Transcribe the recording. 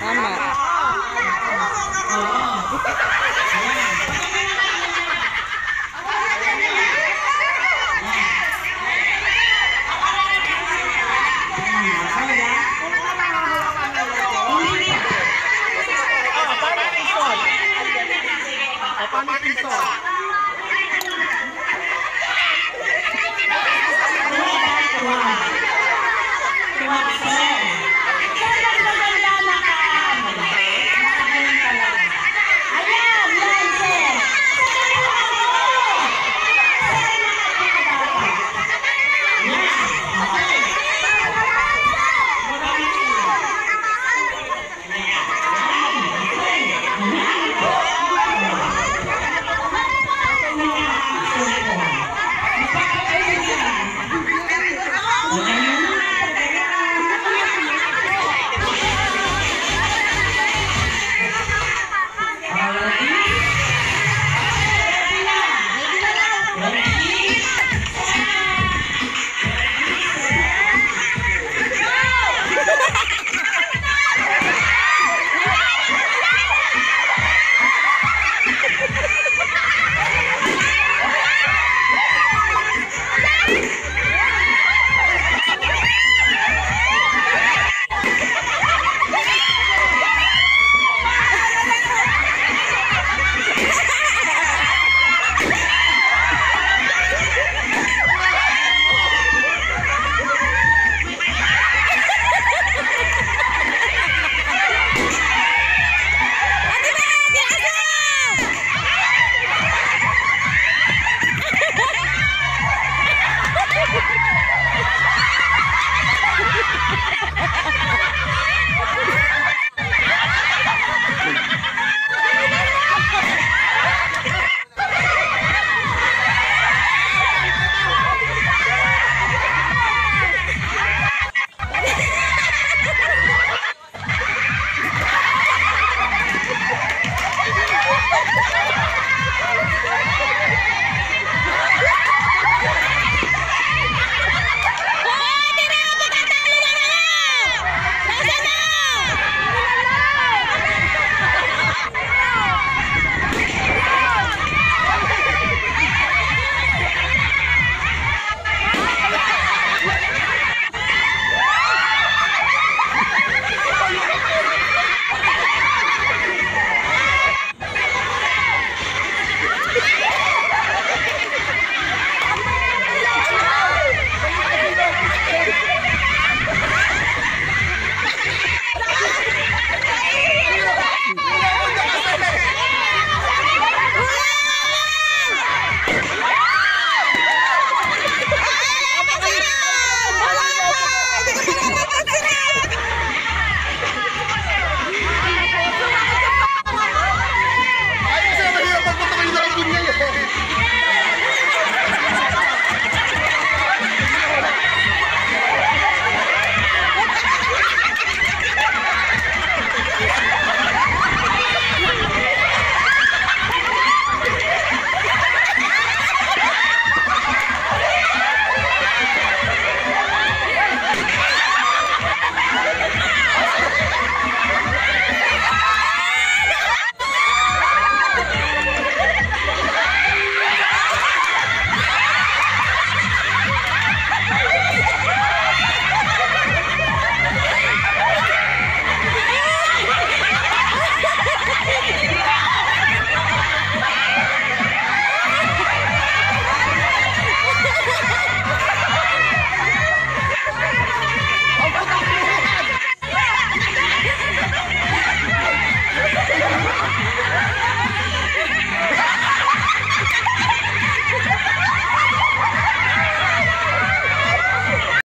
Tama. Tuwag